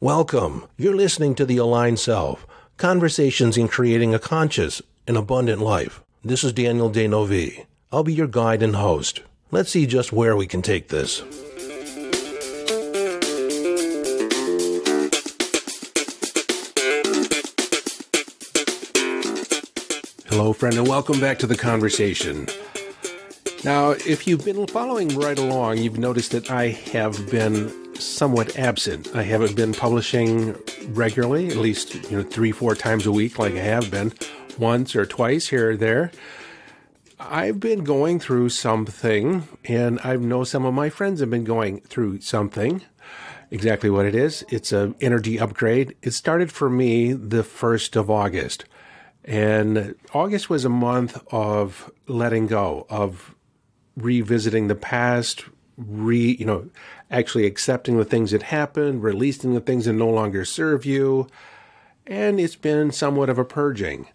Welcome. You're listening to The Aligned Self Conversations in Creating a Conscious and Abundant Life. This is Daniel D'Neuville. I'll be your guide and host. Let's see just where we can take this. Hello, friend, and welcome back to the conversation. Now, if you've been following right along, you've noticed that I have been somewhat absent. I haven't been publishing regularly, at least you know three, four times a week, like I have been, once or twice here or there. I've been going through something, and I know some of my friends have been going through something. Exactly what it is. It's an energy upgrade. It started for me the 1st of August. And August was a month of letting go, of revisiting the past, re, you know, actually accepting the things that happened, releasing the things that no longer serve you. And it's been somewhat of a purging.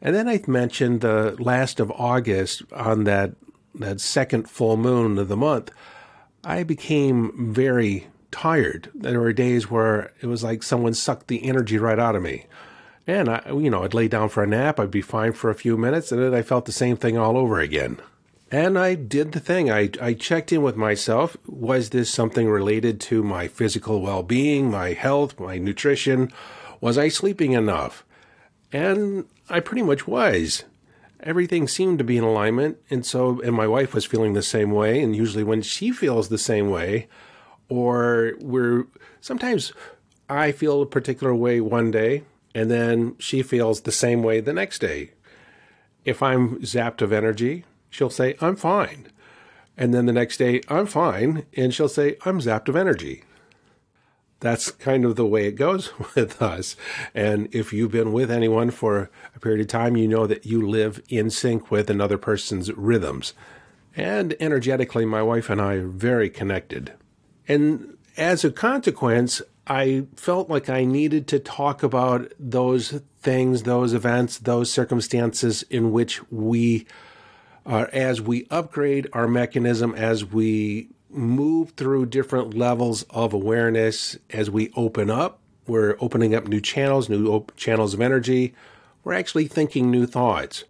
And then I mentioned the last of August on that that second full moon of the month, I became very tired. There were days where it was like someone sucked the energy right out of me. And I, you know, I'd lay down for a nap, I'd be fine for a few minutes, and then I felt the same thing all over again. And I did the thing. I, I checked in with myself. Was this something related to my physical well being, my health, my nutrition? Was I sleeping enough? And I pretty much was. Everything seemed to be in alignment. And so, and my wife was feeling the same way. And usually, when she feels the same way, or we're sometimes I feel a particular way one day, and then she feels the same way the next day. If I'm zapped of energy, she'll say, I'm fine. And then the next day, I'm fine. And she'll say, I'm zapped of energy. That's kind of the way it goes with us. And if you've been with anyone for a period of time, you know that you live in sync with another person's rhythms. And energetically, my wife and I are very connected. And as a consequence, I felt like I needed to talk about those things, those events, those circumstances in which we uh, as we upgrade our mechanism, as we move through different levels of awareness, as we open up, we're opening up new channels, new op- channels of energy. We're actually thinking new thoughts.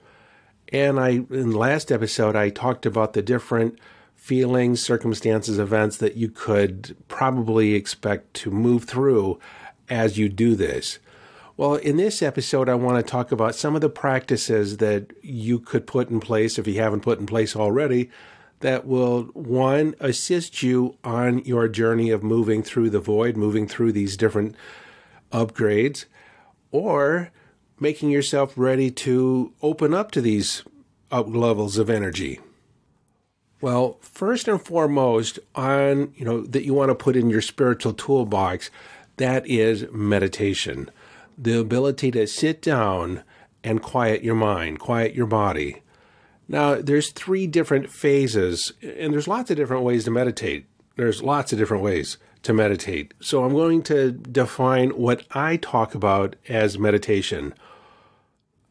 And I, in the last episode, I talked about the different feelings, circumstances, events that you could probably expect to move through as you do this. Well, in this episode, I want to talk about some of the practices that you could put in place if you haven't put in place already that will, one, assist you on your journey of moving through the void, moving through these different upgrades, or making yourself ready to open up to these up levels of energy. Well, first and foremost, on you know that you want to put in your spiritual toolbox, that is meditation the ability to sit down and quiet your mind, quiet your body. Now, there's three different phases, and there's lots of different ways to meditate. There's lots of different ways to meditate. So I'm going to define what I talk about as meditation.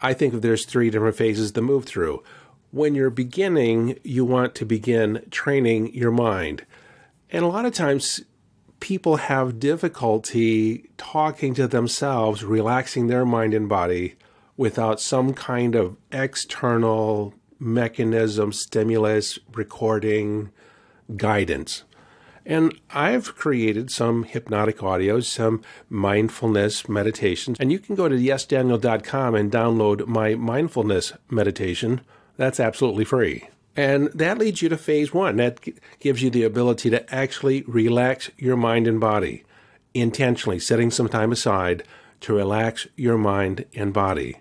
I think there's three different phases to move through. When you're beginning, you want to begin training your mind. And a lot of times people have difficulty talking to themselves, relaxing their mind and body without some kind of external mechanism, stimulus, recording, guidance. And I've created some hypnotic audios, some mindfulness meditations. And you can go to yesdaniel.com and download my mindfulness meditation. That's absolutely free. And that leads you to phase one. That gives you the ability to actually relax your mind and body, intentionally setting some time aside to relax your mind and body.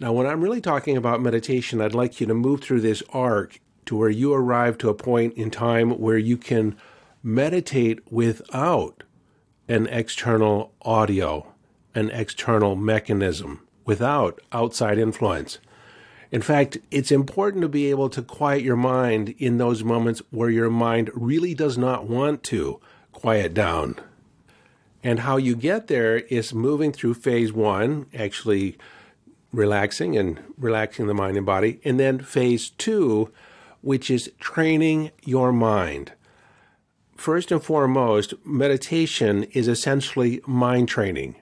Now, when I'm really talking about meditation, I'd like you to move through this arc to where you arrive to a point in time where you can meditate without an external audio, an external mechanism, without outside influence. In fact, it's important to be able to quiet your mind in those moments where your mind really does not want to quiet down. And how you get there is moving through phase one, actually relaxing and relaxing the mind and body. And then phase two, which is training your mind. first and foremost, meditation is essentially mind training.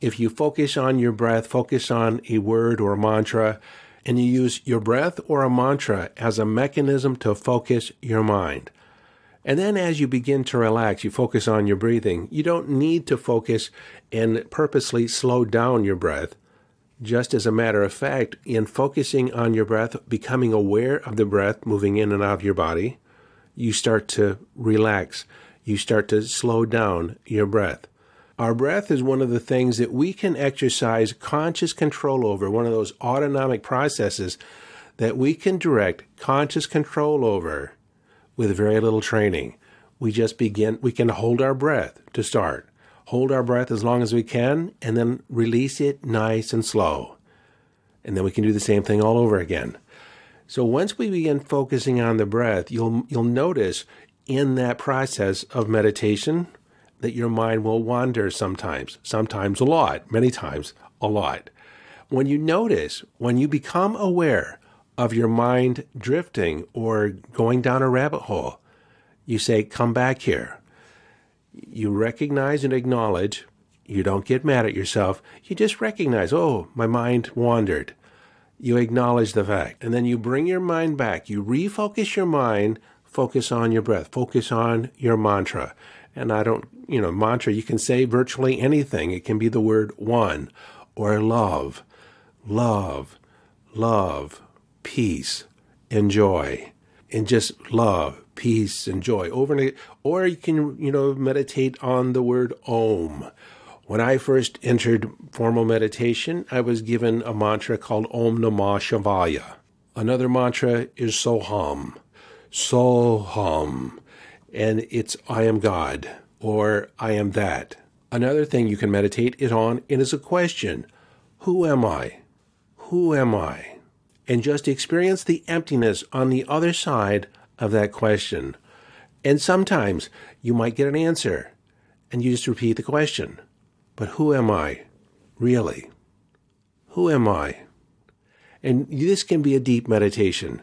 If you focus on your breath, focus on a word or mantra, and you use your breath or a mantra as a mechanism to focus your mind. And then as you begin to relax, you focus on your breathing. You don't need to focus and purposely slow down your breath. Just as a matter of fact, in focusing on your breath, becoming aware of the breath moving in and out of your body, you start to relax. You start to slow down your breath. Our breath is one of the things that we can exercise conscious control over, one of those autonomic processes that we can direct conscious control over with very little training. We just begin, we can hold our breath to start hold our breath as long as we can, and then release it nice and slow. And then we can do the same thing all over again. So once we begin focusing on the breath, you'll you'll notice in that process of meditation that your mind will wander sometimes, sometimes a lot, many times a lot. When you notice, when you become aware of your mind drifting or going down a rabbit hole, you say, Come back here you recognize and acknowledge. You don't get mad at yourself. You just recognize, oh, my mind wandered. You acknowledge the fact. And then you bring your mind back. You refocus your mind, focus on your breath, focus on your mantra. And I don't, you know, mantra, you can say virtually anything. It can be the word one or love, love, love, peace, enjoy, and just love, peace and joy over and or you can you know meditate on the word om. When i first entered formal meditation i was given a mantra called om namah shivaya. Another mantra is soham. Soham. And it's i am god or i am that another thing you can meditate it on it is a question who am i who am i and just experience the emptiness on the other side of that question. And sometimes you might get an answer and you just repeat the question. But who am I? Really? Who am I? And this can be a deep meditation.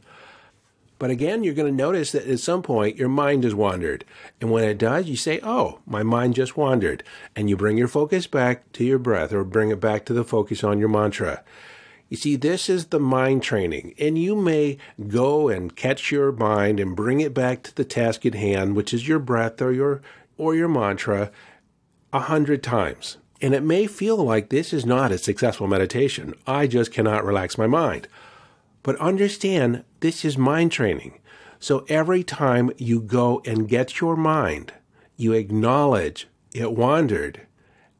But again, you're going to notice that at some point your mind has wandered. And when it does, you say, Oh, my mind just wandered. And you bring your focus back to your breath or bring it back to the focus on your mantra. You see, this is the mind training, and you may go and catch your mind and bring it back to the task at hand, which is your breath or your or your mantra, a hundred times. And it may feel like this is not a successful meditation. I just cannot relax my mind. But understand this is mind training. So every time you go and get your mind, you acknowledge it wandered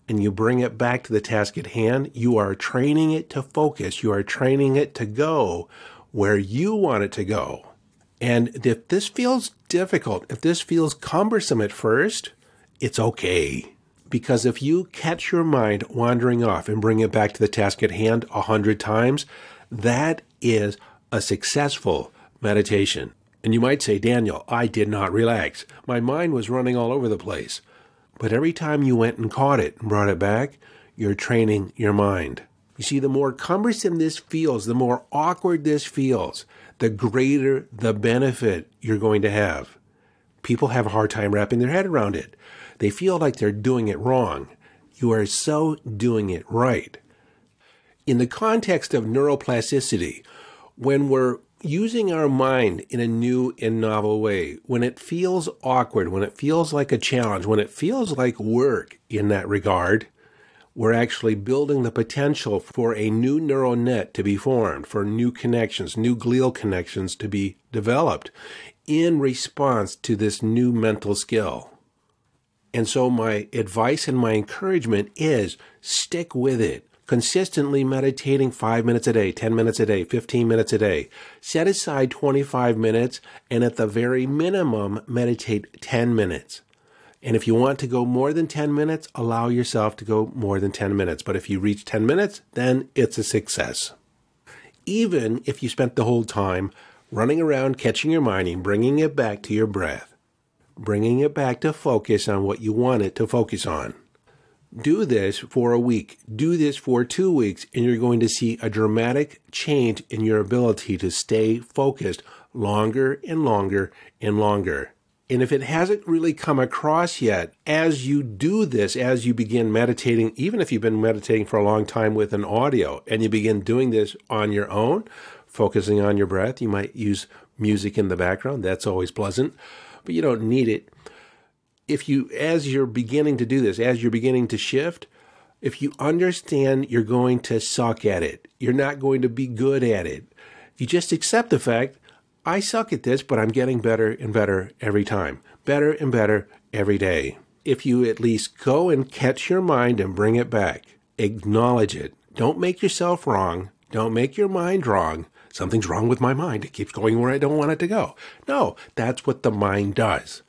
and you bring it back to the task at hand, you are training it to focus. You are training it to go where you want it to go. And if this feels difficult, if this feels cumbersome at first, it's okay. Because if you catch your mind wandering off and bring it back to the task at hand a hundred times, that is a successful meditation. And you might say, Daniel, I did not relax. My mind was running all over the place. But every time you went and caught it and brought it back, you're training your mind. You see, the more cumbersome this feels, the more awkward this feels, the greater the benefit you're going to have. People have a hard time wrapping their head around it. They feel like they're doing it wrong. You are so doing it right. In the context of neuroplasticity, when we're using our mind in a new and novel way, when it feels awkward, when it feels like a challenge, when it feels like work in that regard, we're actually building the potential for a new neural net to be formed, for new connections, new glial connections to be developed in response to this new mental skill. And so, my advice and my encouragement is stick with it consistently meditating five minutes a day, 10 minutes a day, 15 minutes a day. Set aside 25 minutes and at the very minimum, meditate 10 minutes. And if you want to go more than 10 minutes, allow yourself to go more than 10 minutes. But if you reach 10 minutes, then it's a success. Even if you spent the whole time running around catching your mind and bringing it back to your breath, bringing it back to focus on what you want it to focus on do this for a week, do this for two weeks, and you're going to see a dramatic change in your ability to stay focused longer and longer and longer. And if it hasn't really come across yet, as you do this, as you begin meditating, even if you've been meditating for a long time with an audio and you begin doing this on your own, focusing on your breath, you might use music in the background. That's always pleasant, but you don't need it. If you, as you're beginning to do this, as you're beginning to shift, if you understand you're going to suck at it, you're not going to be good at it, you just accept the fact I suck at this, but I'm getting better and better every time. Better and better every day. If you at least go and catch your mind and bring it back, acknowledge it. Don't make yourself wrong. Don't make your mind wrong. Something's wrong with my mind. It keeps going where I don't want it to go. No, that's what the mind does.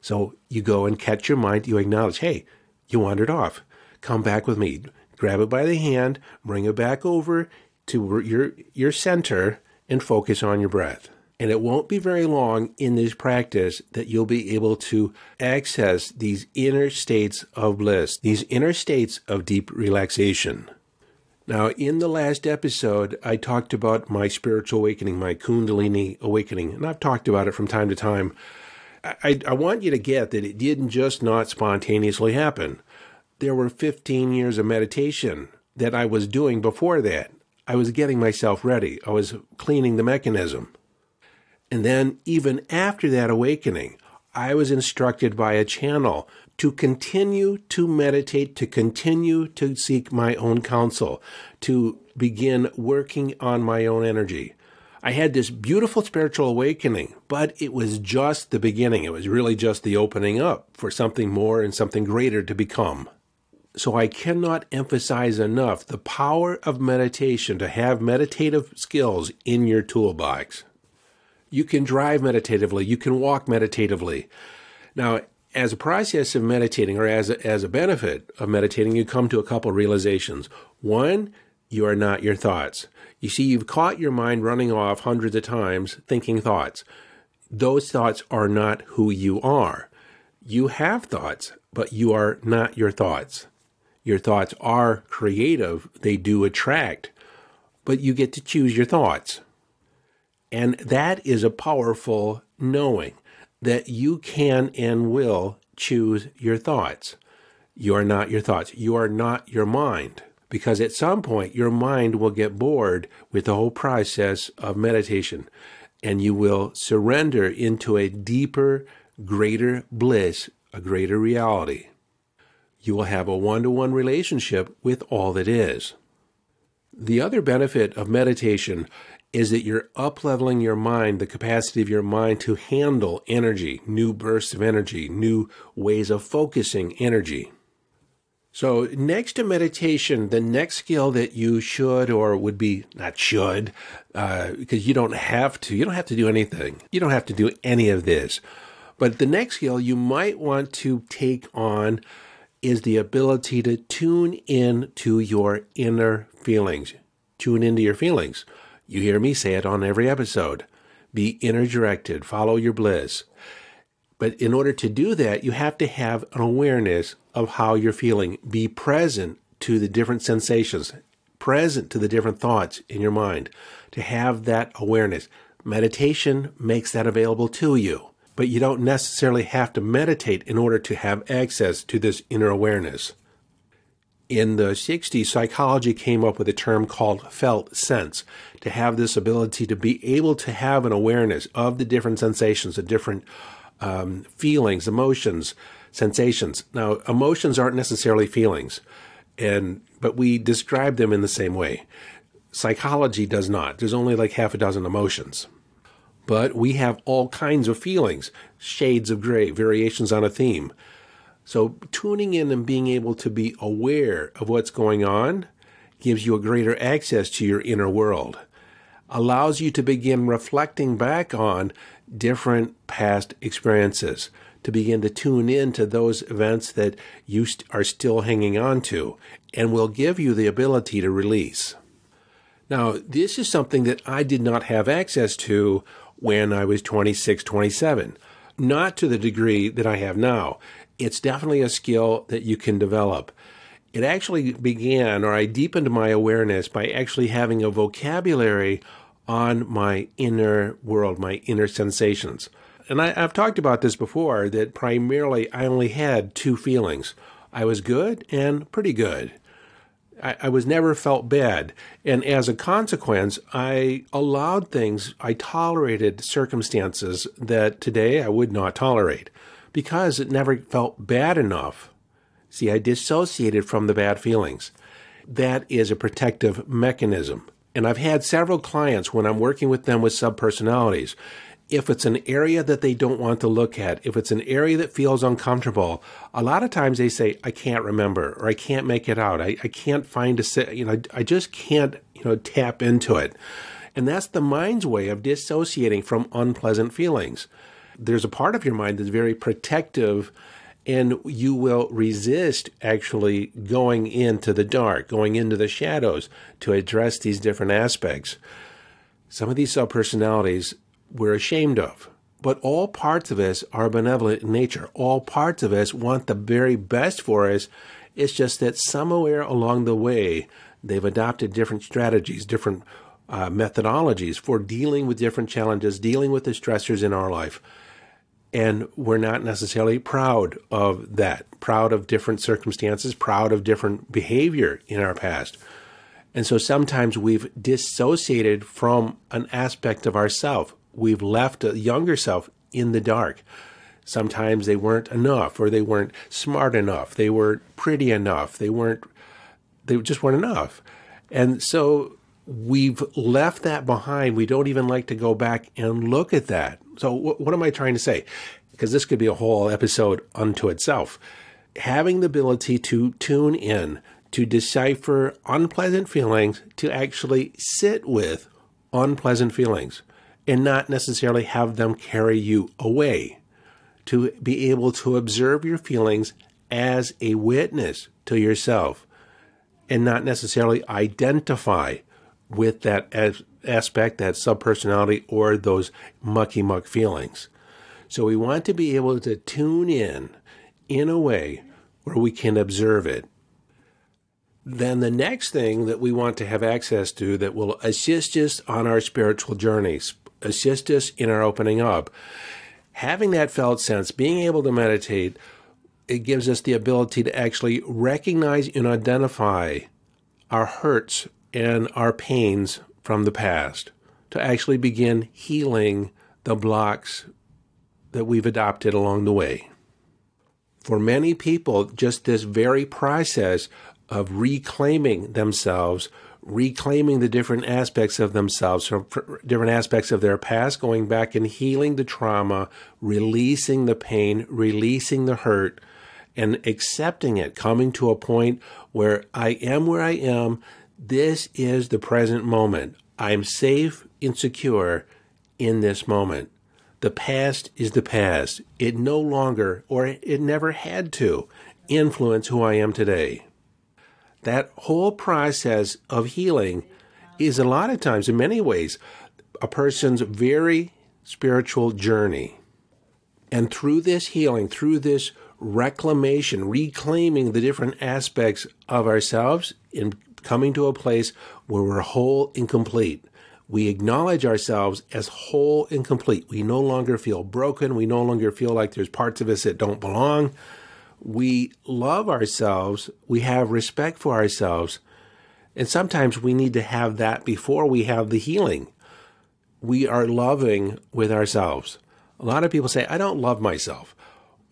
So you go and catch your mind. You acknowledge, hey, you wandered off. Come back with me. Grab it by the hand, bring it back over to your, your center, and focus on your breath. And it won't be very long in this practice that you'll be able to access these inner states of bliss, these inner states of deep relaxation. Now, in the last episode, I talked about my spiritual awakening, my Kundalini awakening, and I've talked about it from time to time. I, I want you to get that it didn't just not spontaneously happen. There were 15 years of meditation that I was doing before that. I was getting myself ready. I was cleaning the mechanism. And then, even after that awakening, I was instructed by a channel to continue to meditate, to continue to seek my own counsel, to begin working on my own energy. I had this beautiful spiritual awakening, but it was just the beginning. It was really just the opening up for something more and something greater to become. So I cannot emphasize enough the power of meditation to have meditative skills in your toolbox. You can drive meditatively. You can walk meditatively. Now, as a process of meditating or as a, as a benefit of meditating, you come to a couple realizations. One, you are not your thoughts. You see, you've caught your mind running off hundreds of times thinking thoughts. Those thoughts are not who you are. You have thoughts, but you are not your thoughts. Your thoughts are creative, they do attract, but you get to choose your thoughts. And that is a powerful knowing that you can and will choose your thoughts. You are not your thoughts. You are not your mind. Because at some point, your mind will get bored with the whole process of meditation and you will surrender into a deeper, greater bliss, a greater reality. You will have a one to one relationship with all that is. The other benefit of meditation is that you're upleveling your mind, the capacity of your mind to handle energy, new bursts of energy, new ways of focusing energy. So, next to meditation, the next skill that you should or would be not should, uh, because you don't have to, you don't have to do anything. You don't have to do any of this. But the next skill you might want to take on is the ability to tune in to your inner feelings. Tune into your feelings. You hear me say it on every episode. Be inner directed, follow your bliss. But in order to do that, you have to have an awareness of how you're feeling. Be present to the different sensations, present to the different thoughts in your mind, to have that awareness. Meditation makes that available to you, but you don't necessarily have to meditate in order to have access to this inner awareness in the 60s, psychology came up with a term called felt sense to have this ability to be able to have an awareness of the different sensations, the different um, feelings, emotions, sensations. Now, emotions aren't necessarily feelings, and but we describe them in the same way. Psychology does not. There's only like half a dozen emotions. But we have all kinds of feelings, shades of gray, variations on a theme. So tuning in and being able to be aware of what's going on gives you a greater access to your inner world, allows you to begin reflecting back on different past experiences, to begin to tune in to those events that you are still hanging on to, and will give you the ability to release. Now, this is something that I did not have access to when I was 26, 27. Not to the degree that I have now it's definitely a skill that you can develop. It actually began, or I deepened my awareness by actually having a vocabulary on my inner world, my inner sensations. And I, have talked about this before that primarily I only had two feelings I was good and pretty good. I, I, was never felt bad. And as a consequence, I allowed things, I tolerated circumstances that today I would not tolerate because it never felt bad enough. See, I dissociated from the bad feelings. That is a protective mechanism. And I've had several clients when I'm working with them with subpersonalities. If it's an area that they don't want to look at, if it's an area that feels uncomfortable, a lot of times they say, I can't remember or I can't make it out. I, I can't find a, you know, I just can't, you know, tap into it. And that's the mind's way of dissociating from unpleasant feelings. There's a part of your mind that's very protective and you will resist actually going into the dark, going into the shadows to address these different aspects. Some of these subpersonalities we're ashamed of. But all parts of us are benevolent in nature. All parts of us want the very best for us. It's just that somewhere along the way, they've adopted different strategies, different uh, methodologies for dealing with different challenges, dealing with the stressors in our life and we're not necessarily proud of that, proud of different circumstances, proud of different behavior in our past. And so sometimes we've dissociated from an aspect of ourself. We've left a younger self in the dark. Sometimes they weren't enough, or they weren't smart enough, they weren't pretty enough, they weren't, they just weren't enough. And so we've left that behind. We don't even like to go back and look at that. So, what, what am I trying to say? Because this could be a whole episode unto itself. Having the ability to tune in, to decipher unpleasant feelings, to actually sit with unpleasant feelings and not necessarily have them carry you away. To be able to observe your feelings as a witness to yourself and not necessarily identify with that as, aspect, that subpersonality, or those mucky muck feelings. So we want to be able to tune in in a way where we can observe it. Then the next thing that we want to have access to that will assist us on our spiritual journeys, assist us in our opening up, having that felt sense, being able to meditate, it gives us the ability to actually recognize and identify our hurts and our pains from the past to actually begin healing the blocks that we've adopted along the way. For many people, just this very process of reclaiming themselves, reclaiming the different aspects of themselves from different aspects of their past, going back and healing the trauma, releasing the pain, releasing the hurt, and accepting it, coming to a point where I am where I am. This is the present moment. I'm safe and secure in this moment. The past is the past. It no longer, or it never had to, influence who I am today. That whole process of healing is a lot of times, in many ways, a person's very spiritual journey. And through this healing, through this reclamation, reclaiming the different aspects of ourselves in coming to a place where we're whole and complete. We acknowledge ourselves as whole and complete. We no longer feel broken. We no longer feel like there's parts of us that don't belong. We love ourselves. We have respect for ourselves. And sometimes we need to have that before we have the healing. We are loving with ourselves. A lot of people say, I don't love myself.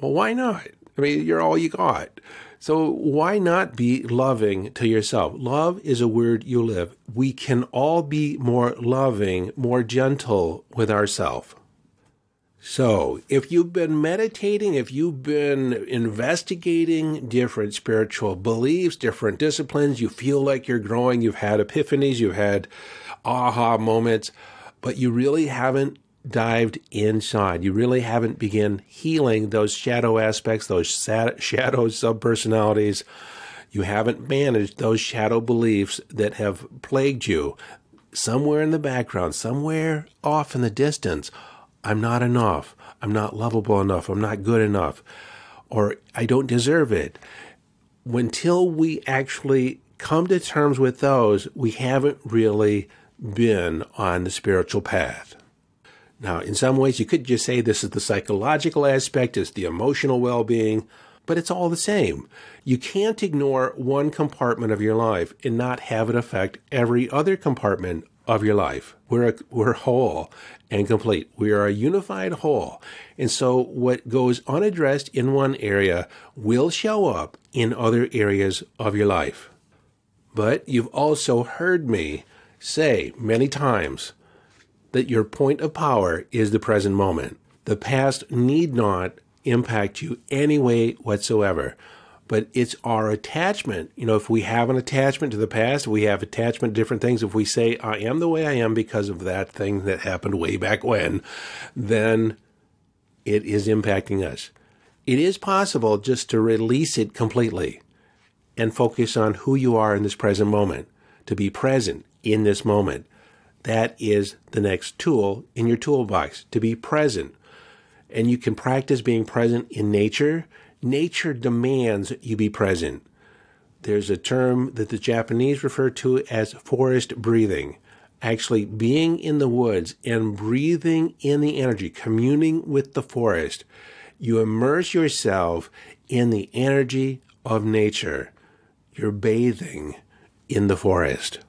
Well, why not? I mean, you're all you got. So why not be loving to yourself? Love is a word you live. We can all be more loving, more gentle with ourselves. So, if you've been meditating, if you've been investigating different spiritual beliefs, different disciplines, you feel like you're growing, you've had epiphanies, you've had aha moments, but you really haven't dived inside. You really haven't begun healing those shadow aspects, those shadow subpersonalities. You haven't managed those shadow beliefs that have plagued you. Somewhere in the background, somewhere off in the distance, I'm not enough. I'm not lovable enough. I'm not good enough. Or I don't deserve it. Until we actually come to terms with those, we haven't really been on the spiritual path. Now, in some ways, you could just say this is the psychological aspect, it's the emotional well being, but it's all the same. You can't ignore one compartment of your life and not have it affect every other compartment of your life. We're a, we're whole and complete. We are a unified whole. And so what goes unaddressed in one area will show up in other areas of your life. But you've also heard me say many times that your point of power is the present moment. The past need not impact you any way whatsoever. But it's our attachment. You know, if we have an attachment to the past, we have attachment to different things. If we say, I am the way I am because of that thing that happened way back when, then it is impacting us. It is possible just to release it completely and focus on who you are in this present moment, to be present in this moment. That is the next tool in your toolbox to be present. And you can practice being present in nature. Nature demands you be present. There's a term that the Japanese refer to as forest breathing. Actually, being in the woods and breathing in the energy, communing with the forest, you immerse yourself in the energy of nature. You're bathing in the forest.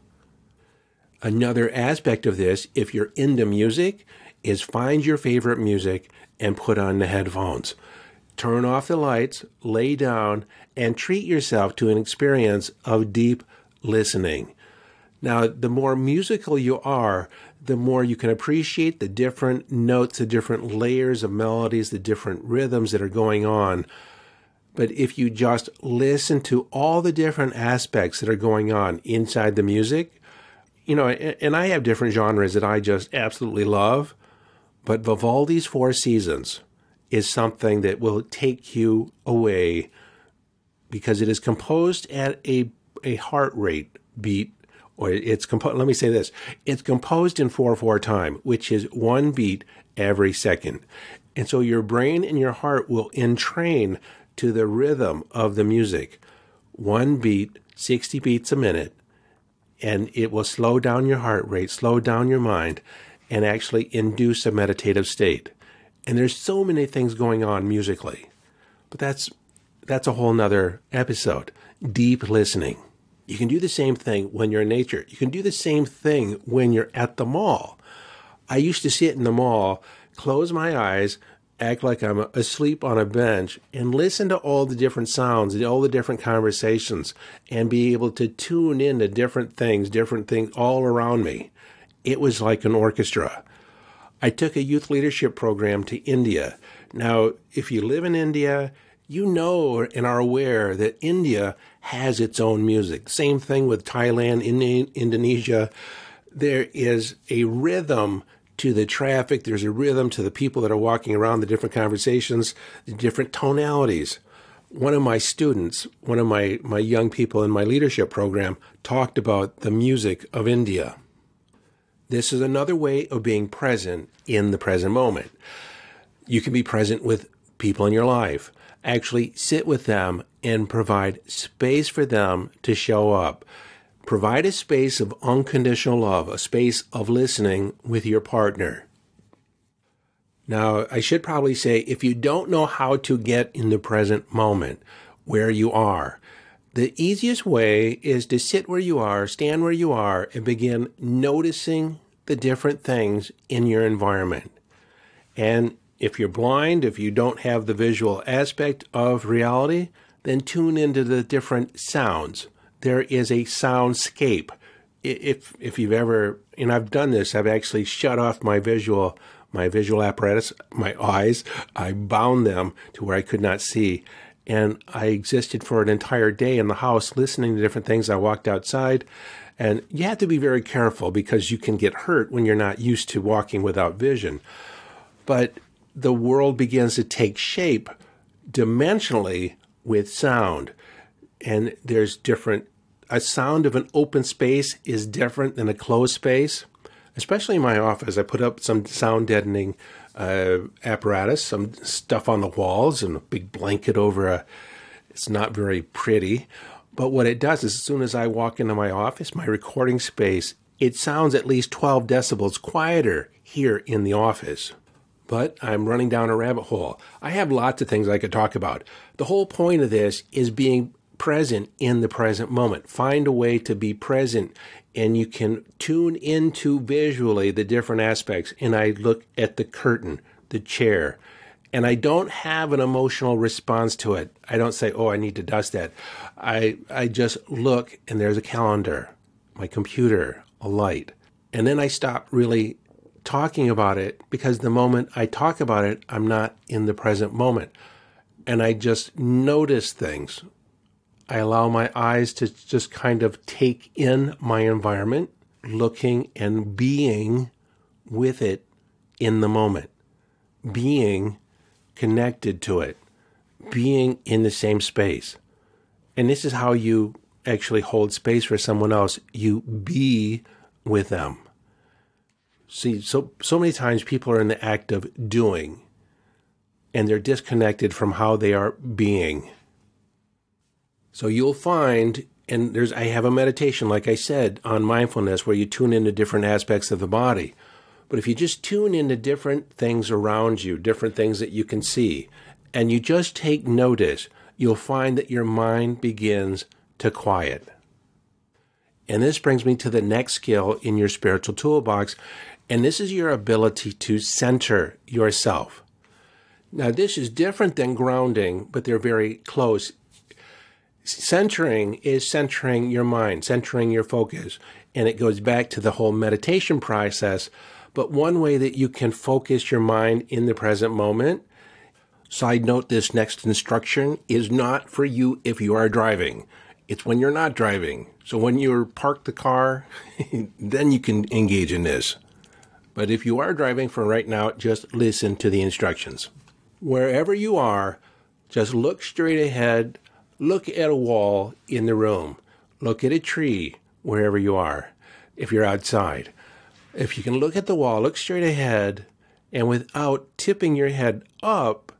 Another aspect of this, if you're into music, is find your favorite music and put on the headphones. Turn off the lights, lay down, and treat yourself to an experience of deep listening. Now, the more musical you are, the more you can appreciate the different notes, the different layers of melodies, the different rhythms that are going on. But if you just listen to all the different aspects that are going on inside the music, you know, and I have different genres that I just absolutely love, but Vivaldi's Four Seasons is something that will take you away because it is composed at a a heart rate beat or it's composed let me say this it's composed in 4/4 time which is one beat every second and so your brain and your heart will entrain to the rhythm of the music one beat 60 beats a minute and it will slow down your heart rate, slow down your mind, and actually induce a meditative state. And there's so many things going on musically, but that's that's a whole nother episode. Deep listening. You can do the same thing when you're in nature. You can do the same thing when you're at the mall. I used to sit in the mall, close my eyes, act like I'm asleep on a bench and listen to all the different sounds, all the different conversations, and be able to tune in to different things, different things all around me. It was like an orchestra. I took a youth leadership program to India. Now, if you live in India, you know and are aware that India has its own music. Same thing with Thailand, in Indonesia. There is a rhythm to the traffic. There's a rhythm to the people that are walking around, the different conversations, the different tonalities. One of my students, one of my, my young people in my leadership program, talked about the music of India. This is another way of being present in the present moment. You can be present with people in your life. Actually, sit with them and provide space for them to show up. Provide a space of unconditional love, a space of listening with your partner. Now, I should probably say if you don't know how to get in the present moment where you are, the easiest way is to sit where you are, stand where you are, and begin noticing the different things in your environment. And if you're blind, if you don't have the visual aspect of reality, then tune into the different sounds there is a soundscape. If if you've ever and I've done this, I've actually shut off my visual my visual apparatus, my eyes. I bound them to where I could not see. And I existed for an entire day in the house listening to different things. I walked outside. And you have to be very careful because you can get hurt when you're not used to walking without vision. But the world begins to take shape dimensionally with sound and there's different a sound of an open space is different than a closed space especially in my office i put up some sound deadening uh, apparatus some stuff on the walls and a big blanket over a it's not very pretty but what it does is as soon as i walk into my office my recording space it sounds at least 12 decibels quieter here in the office. But I'm running down a rabbit hole. I have lots of things I could talk about. The whole point of this is being present in the present moment. Find a way to be present and you can tune into visually the different aspects. And I look at the curtain, the chair, and I don't have an emotional response to it. I don't say, "Oh, I need to dust that." I I just look and there's a calendar, my computer, a light. And then I stop really talking about it because the moment I talk about it, I'm not in the present moment. And I just notice things. I allow my eyes to just kind of take in my environment, looking and being with it in the moment, being connected to it, being in the same space. And this is how you actually hold space for someone else. You be with them. See, so so many times people are in the act of doing and they're disconnected from how they are being. So you'll find and there's I have a meditation like I said on mindfulness where you tune into different aspects of the body. But if you just tune into different things around you, different things that you can see, and you just take notice, you'll find that your mind begins to quiet. And this brings me to the next skill in your spiritual toolbox, and this is your ability to center yourself. Now, this is different than grounding, but they're very close. Centering is centering your mind, centering your focus, and it goes back to the whole meditation process. But one way that you can focus your mind in the present moment Side note this next instruction is not for you if you are driving. It's when you're not driving. So when you're parked the car, then you can engage in this. But if you are driving for right now, just listen to the instructions. Wherever you are, just look straight ahead, look at a wall in the room, look at a tree wherever you are, if you're outside. If you can look at the wall, look straight ahead, and without tipping your head up,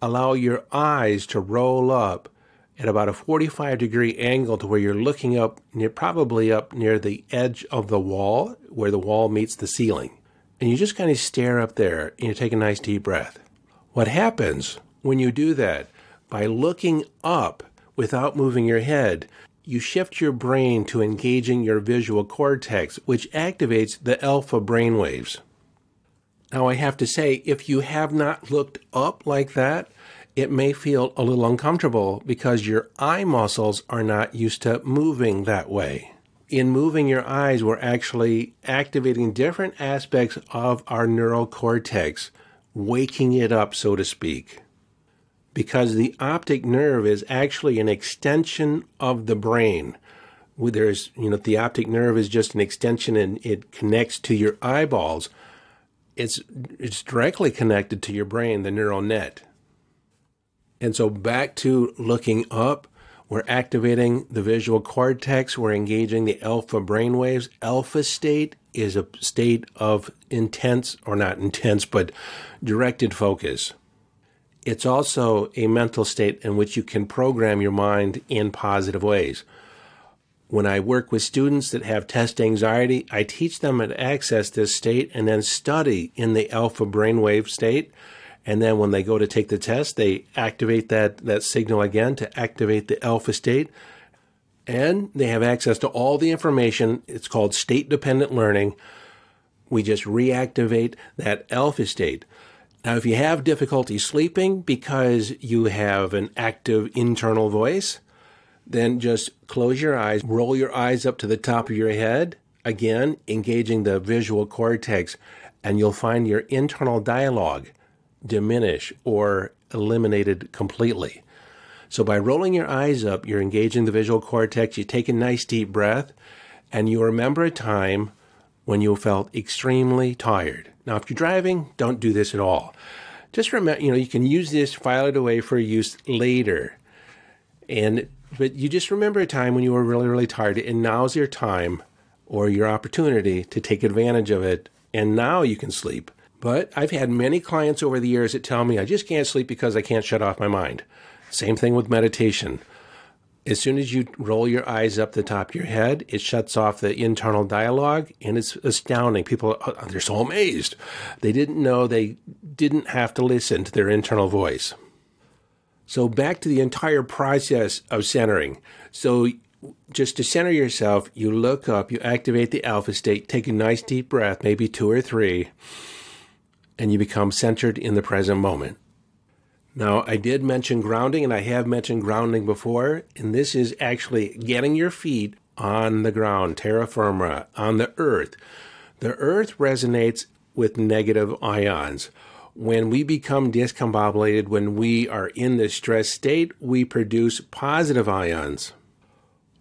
allow your eyes to roll up at about a 45 degree angle to where you're looking up near probably up near the edge of the wall where the wall meets the ceiling. And you just kind of stare up there and you take a nice deep breath. What happens when you do that? By looking up without moving your head, you shift your brain to engaging your visual cortex, which activates the alpha brainwaves. Now, I have to say, if you have not looked up like that, it may feel a little uncomfortable because your eye muscles are not used to moving that way. In moving your eyes, we're actually activating different aspects of our neural cortex, waking it up, so to speak. Because the optic nerve is actually an extension of the brain. There's, you know, the optic nerve is just an extension and it connects to your eyeballs it's it's directly connected to your brain, the neural net. And so back to looking up, we're activating the visual cortex, we're engaging the alpha brainwaves. Alpha state is a state of intense or not intense but directed focus. It's also a mental state in which you can program your mind in positive ways. When I work with students that have test anxiety, I teach them to access this state and then study in the alpha brainwave state. And then when they go to take the test, they activate that, that signal again to activate the alpha state. And they have access to all the information. It's called state dependent learning. We just reactivate that alpha state. Now, if you have difficulty sleeping because you have an active internal voice, then just close your eyes, roll your eyes up to the top of your head, again, engaging the visual cortex, and you'll find your internal dialogue diminish or eliminated completely. So by rolling your eyes up, you're engaging the visual cortex, you take a nice deep breath, and you remember a time when you felt extremely tired. Now, if you're driving, don't do this at all. Just remember, you know, you can use this, file it away for use later. And but you just remember a time when you were really, really tired, and now's your time or your opportunity to take advantage of it, and now you can sleep. But I've had many clients over the years that tell me I just can't sleep because I can't shut off my mind. Same thing with meditation. As soon as you roll your eyes up the top of your head, it shuts off the internal dialogue, and it's astounding. People, uh, they're so amazed. They didn't know they didn't have to listen to their internal voice. So, back to the entire process of centering. So, just to center yourself, you look up, you activate the alpha state, take a nice deep breath, maybe two or three, and you become centered in the present moment. Now, I did mention grounding, and I have mentioned grounding before, and this is actually getting your feet on the ground, terra firma, on the earth. The earth resonates with negative ions. When we become discombobulated, when we are in the stress state, we produce positive ions.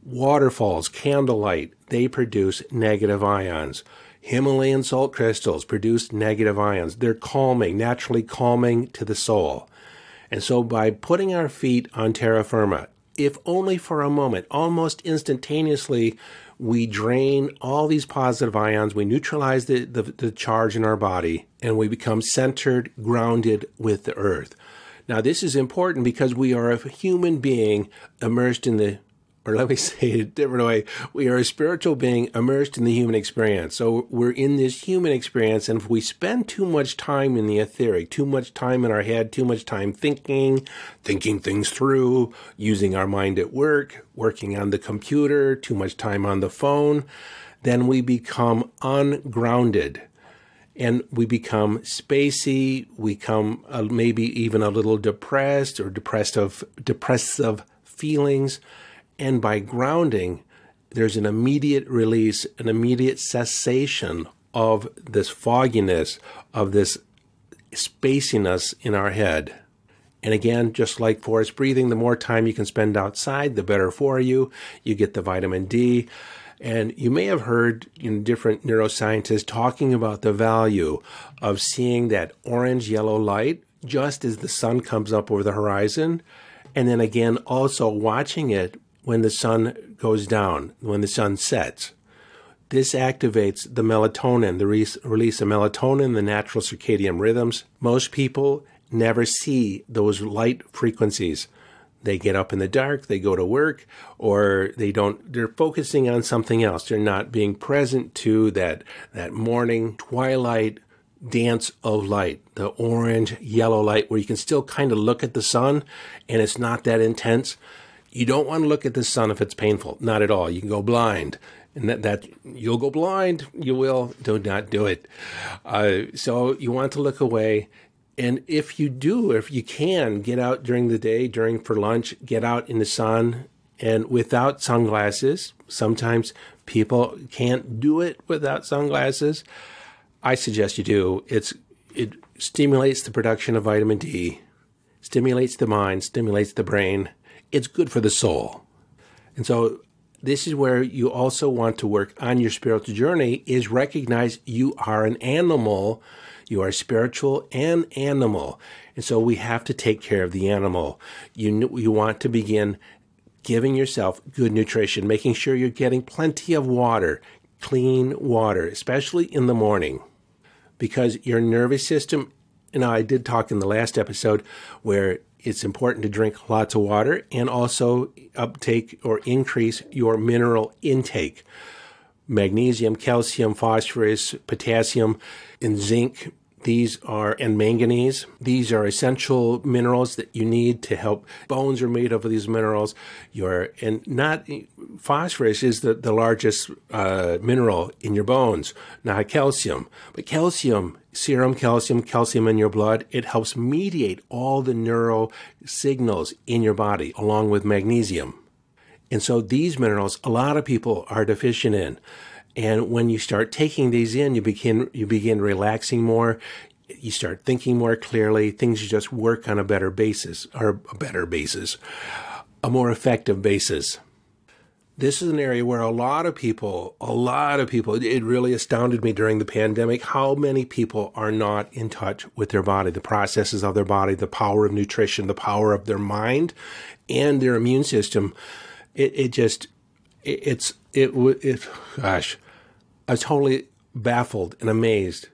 Waterfalls, candlelight, they produce negative ions. Himalayan salt crystals produce negative ions. They're calming, naturally calming to the soul. And so by putting our feet on terra firma, if only for a moment, almost instantaneously, we drain all these positive ions, we neutralize the, the, the, charge in our body, and we become centered, grounded with the earth. Now, this is important because we are a human being immersed in the or let me say it a different way, we are a spiritual being immersed in the human experience. So we're in this human experience, and if we spend too much time in the etheric, too much time in our head, too much time thinking, thinking things through, using our mind at work, working on the computer, too much time on the phone, then we become ungrounded and we become spacey, we become uh, maybe even a little depressed or depressed of depressive feelings and by grounding, there's an immediate release, an immediate cessation of this fogginess, of this spaciness in our head. And again, just like forest breathing, the more time you can spend outside, the better for you. You get the vitamin D. And you may have heard different neuroscientists talking about the value of seeing that orange yellow light just as the sun comes up over the horizon. And then again, also watching it when the sun goes down, when the sun sets. This activates the melatonin, the re- release of melatonin, the natural circadian rhythms. Most people never see those light frequencies. They get up in the dark, they go to work, or they don't, they're focusing on something else. They're not being present to that, that morning twilight dance of light, the orange, yellow light, where you can still kind of look at the sun and it's not that intense. You don't want to look at the sun if it's painful. Not at all. You can go blind. And that, that you'll go blind. You will. Do not do it. Uh, so you want to look away. And if you do, if you can, get out during the day, during for lunch, get out in the sun and without sunglasses. Sometimes people can't do it without sunglasses. I suggest you do. It's it stimulates the production of vitamin D, stimulates the mind, stimulates the brain, it's good for the soul. And so this is where you also want to work on your spiritual journey is recognize you are an animal. You are spiritual and animal. And so we have to take care of the animal. You, you want to begin giving yourself good nutrition, making sure you're getting plenty of water, clean water, especially in the morning, because your nervous system, and I did talk in the last episode where it's important to drink lots of water and also uptake or increase your mineral intake. Magnesium, calcium, phosphorus, potassium, and zinc these are, and manganese. These are essential minerals that you need to help. Bones are made of these minerals. Your, and not, phosphorus is the, the largest uh, mineral in your bones, not calcium. But calcium, serum calcium, calcium in your blood, it helps mediate all the neural signals in your body along with magnesium. And so these minerals, a lot of people are deficient in. And when you start taking these in, you begin you begin relaxing more. You start thinking more clearly. Things just work on a better basis, or a better basis, a more effective basis. This is an area where a lot of people, a lot of people, it really astounded me during the pandemic how many people are not in touch with their body, the processes of their body, the power of nutrition, the power of their mind, and their immune system. It, it just, it, it's, it, it, gosh, I was totally baffled and amazed.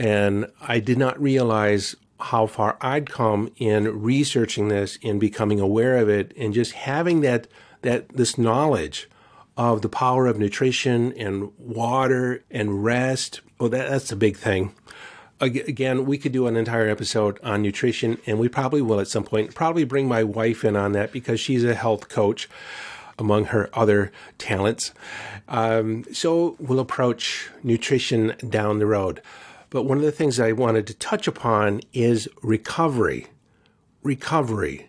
And I did not realize how far I'd come in researching this, in becoming aware of it, and just having that that this knowledge of the power of nutrition and water and rest. Oh, that, that's a big thing. Again, we could do an entire episode on nutrition, and we probably will at some point. Probably bring my wife in on that because she's a health coach among her other talents. Um, so we'll approach nutrition down the road. But one of the things I wanted to touch upon is recovery. Recovery.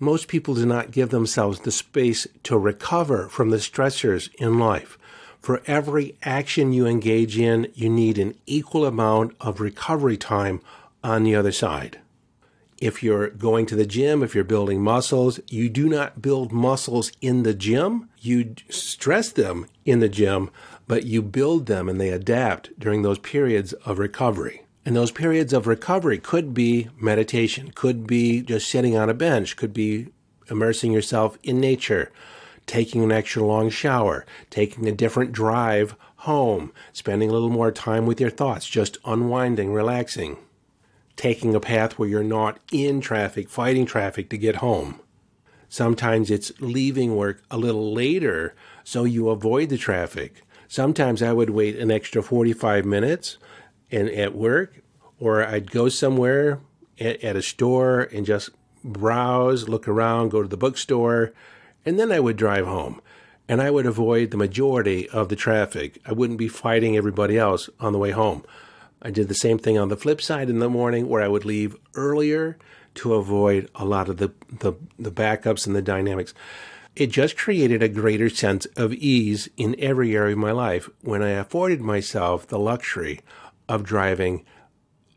Most people do not give themselves the space to recover from the stressors in life. For every action you engage in, you need an equal amount of recovery time on the other side. If you're going to the gym, if you're building muscles, you do not build muscles in the gym. You stress them in the gym, but you build them and they adapt during those periods of recovery. And those periods of recovery could be meditation, could be just sitting on a bench, could be immersing yourself in nature, taking an extra long shower, taking a different drive home, spending a little more time with your thoughts, just unwinding, relaxing taking a path where you're not in traffic, fighting traffic to get home. Sometimes it's leaving work a little later so you avoid the traffic. Sometimes I would wait an extra 45 minutes and at work, or I'd go somewhere at, at a store and just browse, look around, go to the bookstore, and then I would drive home. And I would avoid the majority of the traffic. I wouldn't be fighting everybody else on the way home. I did the same thing on the flip side in the morning where I would leave earlier to avoid a lot of the, the, the backups and the dynamics. It just created a greater sense of ease in every area of my life when I afforded myself the luxury of driving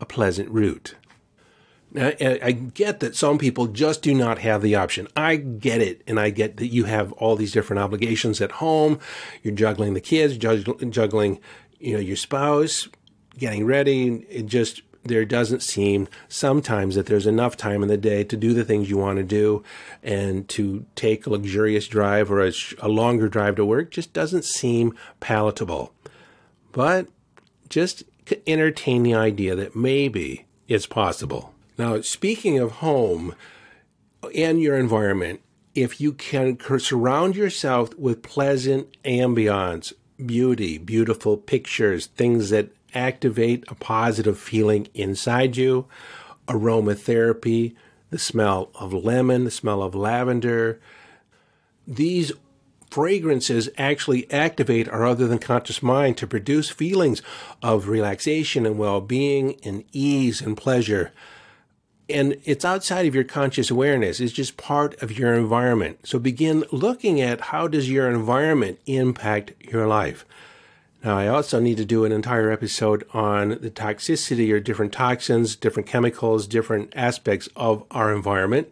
a pleasant route. Now, I get that some people just do not have the option. I get it. And I get that you have all these different obligations at home. You're juggling the kids, juggling, you know, your spouse, getting ready. It just there doesn't seem sometimes that there's enough time in the day to do the things you want to do and to take a luxurious drive or a, a, longer drive to work just doesn't seem palatable. But just entertain the idea that maybe it's possible. Now, speaking of home and your environment, if you can surround yourself with pleasant ambience, beauty, beautiful pictures, things that activate a positive feeling inside you. Aromatherapy, the smell of lemon, the smell of lavender. These fragrances actually activate our other than conscious mind to produce feelings of relaxation and well being and ease and pleasure. And it's outside of your conscious awareness. It's just part of your environment. So begin looking at how does your environment impact your life. Now, I also need to do an entire episode on the toxicity or different toxins, different chemicals, different aspects of our environment,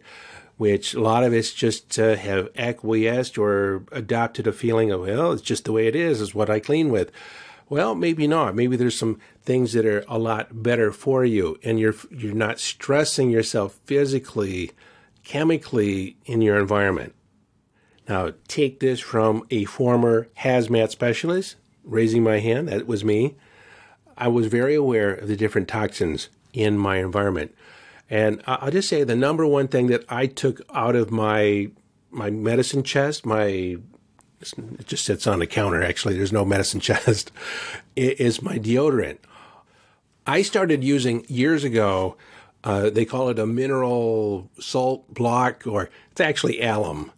which a lot of us just uh, have acquiesced or adopted a feeling of, well, it's just the way it is, is what I clean with. Well, maybe not. Maybe there's some things that are a lot better for you, and you're you're not stressing yourself physically, chemically in your environment. Now, take this from a former hazmat specialist raising my hand, that was me, I was very aware of the different toxins in my environment. And I'll just say the number one thing that I took out of my my medicine chest, my it just sits on the counter actually, there's no medicine chest, is my deodorant. I started using years ago, uh, they call it a mineral salt block, or it's actually alum,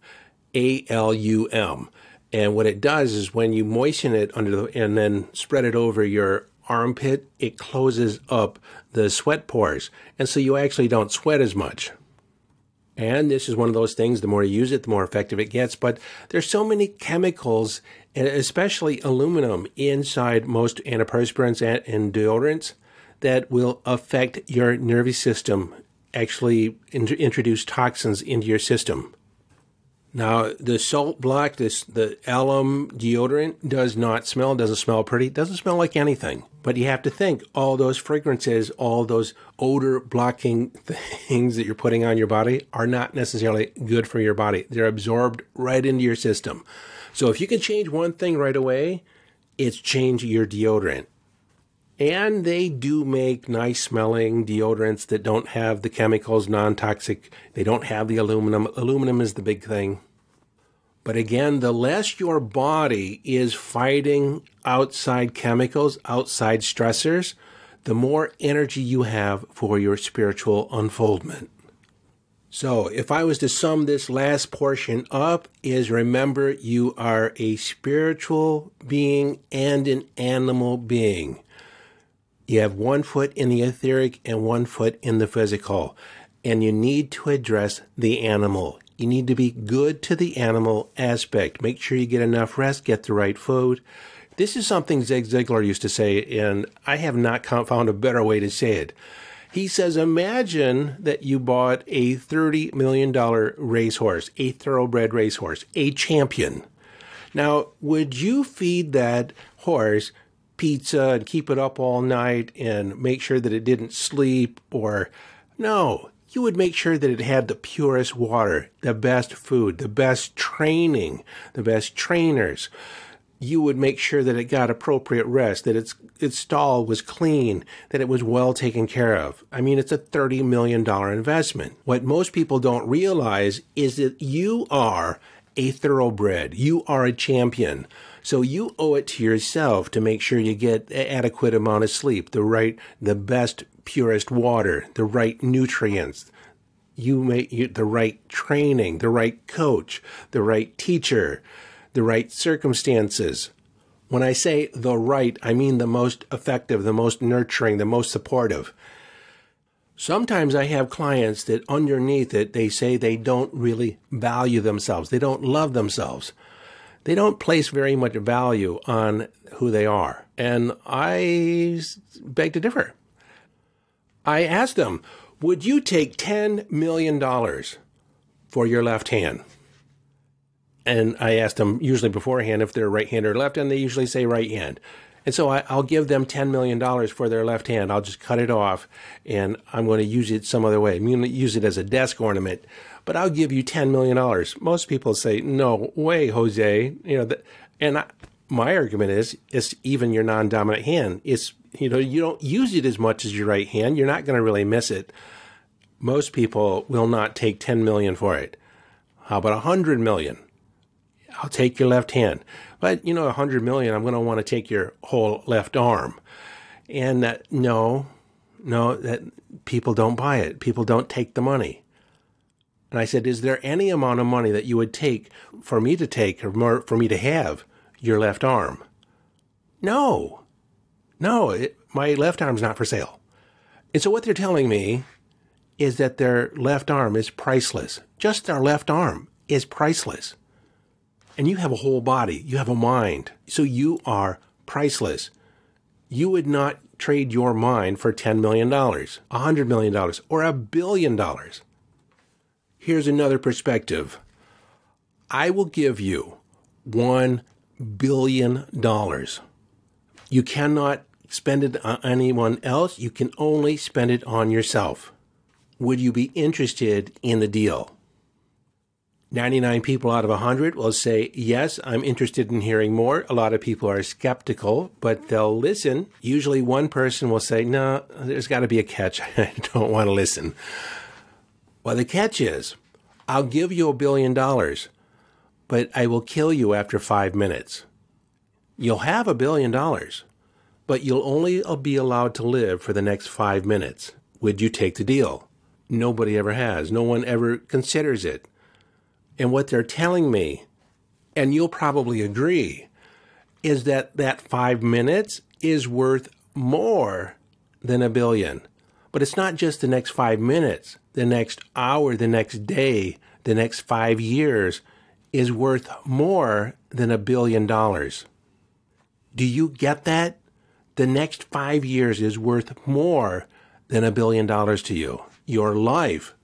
A L U M. And what it does is when you moisten it under the, and then spread it over your armpit, it closes up the sweat pores. And so you actually don't sweat as much. And this is one of those things, the more you use it, the more effective it gets. But there's so many chemicals, especially aluminum, inside most antiperspirants and deodorants that will affect your nervous system, actually introduce toxins into your system. Now, the salt block, this the alum deodorant does not smell, doesn't smell pretty, doesn't smell like anything. But you have to think all those fragrances, all those odor blocking things that you're putting on your body are not necessarily good for your body. They're absorbed right into your system. So if you can change one thing right away, it's change your deodorant. And they do make nice smelling deodorants that don't have the chemicals, non toxic. They don't have the aluminum. Aluminum is the big thing. But again, the less your body is fighting outside chemicals, outside stressors, the more energy you have for your spiritual unfoldment. So, if I was to sum this last portion up, is remember you are a spiritual being and an animal being. You have one foot in the etheric and one foot in the physical, and you need to address the animal. You need to be good to the animal aspect. Make sure you get enough rest, get the right food. This is something Zig Ziglar used to say, and I have not found a better way to say it. He says, Imagine that you bought a $30 million racehorse, a thoroughbred racehorse, a champion. Now, would you feed that horse pizza and keep it up all night and make sure that it didn't sleep or no you would make sure that it had the purest water the best food the best training the best trainers. You would make sure that it got appropriate rest that its its stall was clean that it was well taken care of. I mean it's a 30 million dollar investment. What most people don't realize is that you are a thoroughbred. You are a champion so you owe it to yourself to make sure you get adequate amount of sleep, the right, the best, purest water, the right nutrients. You make the right training, the right coach, the right teacher, the right circumstances. When I say the right, I mean the most effective, the most nurturing, the most supportive. Sometimes I have clients that underneath it, they say they don't really value themselves. They don't love themselves they don't place very much value on who they are. And I beg to differ. I asked them, would you take $10 million for your left hand? And I asked them usually beforehand if they're right hand or left hand. They usually say right hand. And so I, will give them $10 million for their left hand. I'll just cut it off and I'm going to use it some other way. I'm going to use it as a desk ornament but I'll give you $10 million. Most people say, no way, Jose. You know, and I, my argument is, it's even your non-dominant hand. It's, you know, you don't use it as much as your right hand. You're not going to really miss it. Most people will not take 10 million for it. How about 100 million? I'll take your left hand. But, you know, 100 million, I'm going to want to take your whole left arm. And that, no, no, that people don't buy it. People don't take the money. And I said, Is there any amount of money that you would take for me to take or more, for me to have your left arm? No. No, it, my left arm's not for sale. And so what they're telling me is that their left arm is priceless. Just their left arm is priceless. And you have a whole body, you have a mind. So you are priceless. You would not trade your mind for $10 million, $100 million, or a billion dollars. Here's another perspective. I will give you $1 billion. You cannot spend it on anyone else. You can only spend it on yourself. Would you be interested in the deal? 99 people out of 100 will say, Yes, I'm interested in hearing more. A lot of people are skeptical, but they'll listen. Usually one person will say, No, there's got to be a catch. I don't want to listen. Well, the catch is, I'll give you a billion dollars, but I will kill you after five minutes. You'll have a billion dollars, but you'll only be allowed to live for the next five minutes. Would you take the deal? Nobody ever has. No one ever considers it. And what they're telling me, and you'll probably agree, is that that five minutes is worth more than a billion. But it's not just the next five minutes, the next hour, the next day, the next five years is worth more than a billion dollars. Do you get that? The next five years is worth more than a billion dollars to you. Your life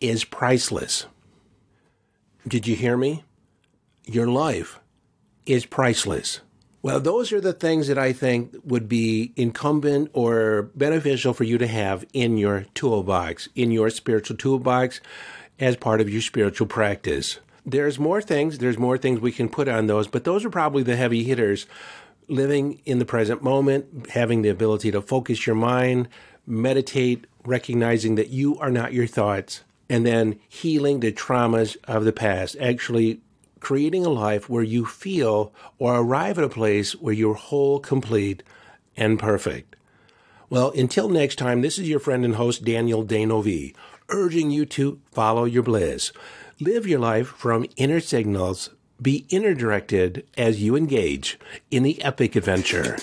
is priceless. Did you hear me? Your life is priceless. Well, those are the things that I think would be incumbent or beneficial for you to have in your toolbox, in your spiritual toolbox as part of your spiritual practice. There's more things, there's more things we can put on those, but those are probably the heavy hitters. living in the present moment, having the ability to focus your mind, meditate, recognizing that you are not your thoughts, and then healing the traumas of the past, actually creating a life where you feel or arrive at a place where you're whole, complete, and perfect. Well, until next time, this is your friend and host, Daniel D'Neuville, urging you to follow your bliss. Live your life from inner signals. Be inner directed as you engage in the epic adventure.